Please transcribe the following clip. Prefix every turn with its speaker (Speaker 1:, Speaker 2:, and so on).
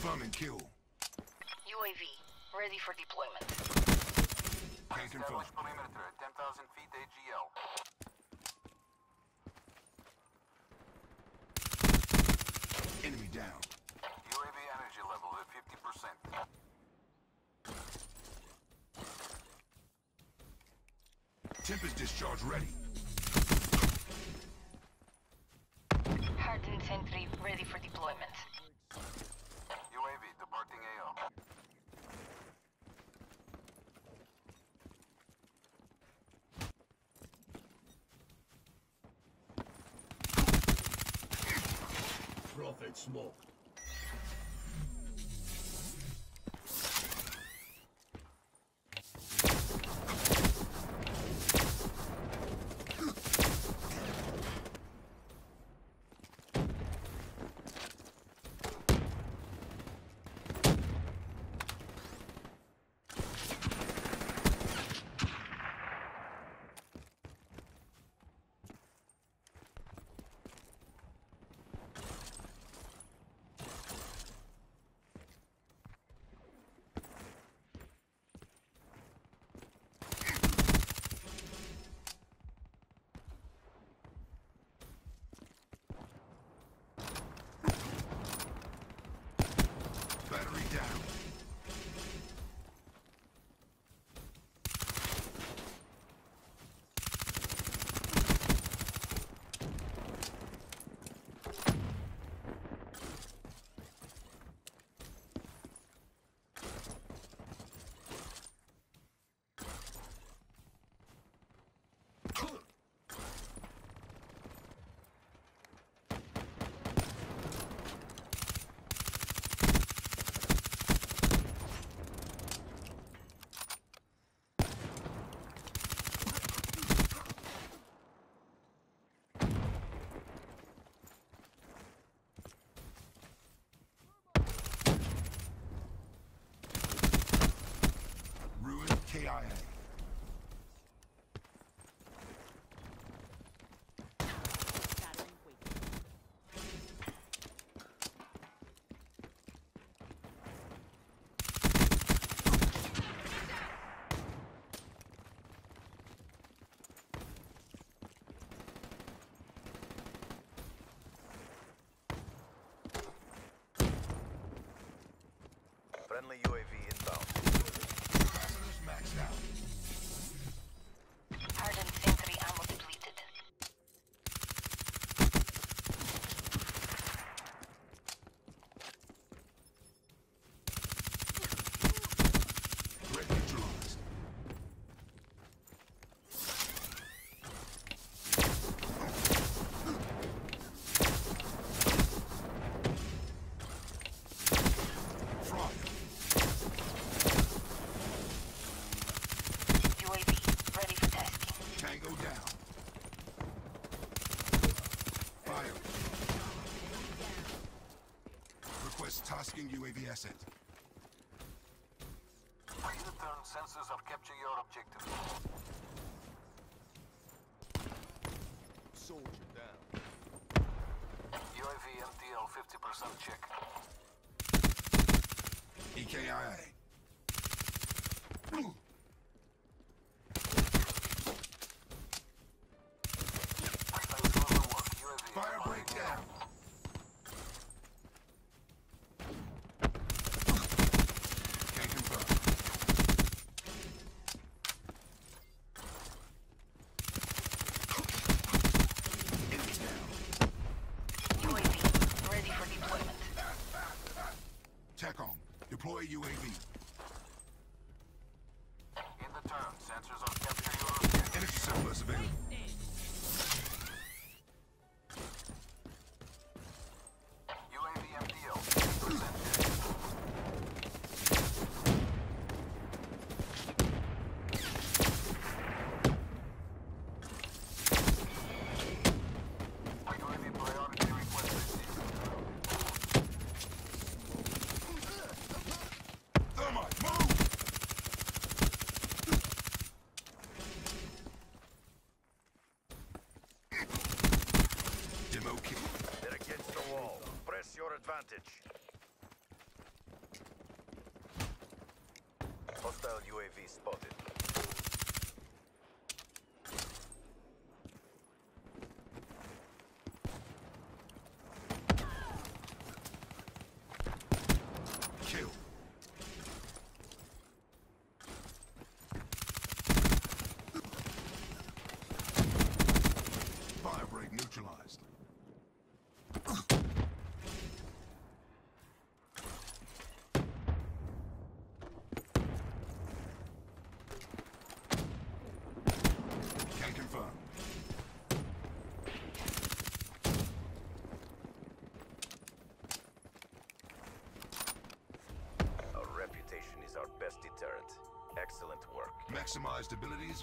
Speaker 1: Confirming kill.
Speaker 2: UAV, ready for deployment.
Speaker 1: Can confirm.
Speaker 3: Establish perimeter at 10,000 feet AGL.
Speaker 1: Enemy down.
Speaker 3: UAV energy level at 50%.
Speaker 1: Tempest discharge ready.
Speaker 2: Hardened sentry, ready for deployment.
Speaker 4: Smoke.
Speaker 1: Request tasking UAV asset.
Speaker 3: Return sensors have captured your objective.
Speaker 4: Soldier down.
Speaker 3: UAV MTL 50% check.
Speaker 1: EKIA.
Speaker 3: Thanks for the work. UAV
Speaker 1: Fire
Speaker 3: is
Speaker 1: break
Speaker 3: flying
Speaker 1: down. Can confirm. Enemy down.
Speaker 2: UAV, ready for deployment.
Speaker 1: TACOM. Deploy UAV.
Speaker 5: advantage. Hostile UAV spotted. Best deterrent. Excellent work.
Speaker 1: Maximized abilities.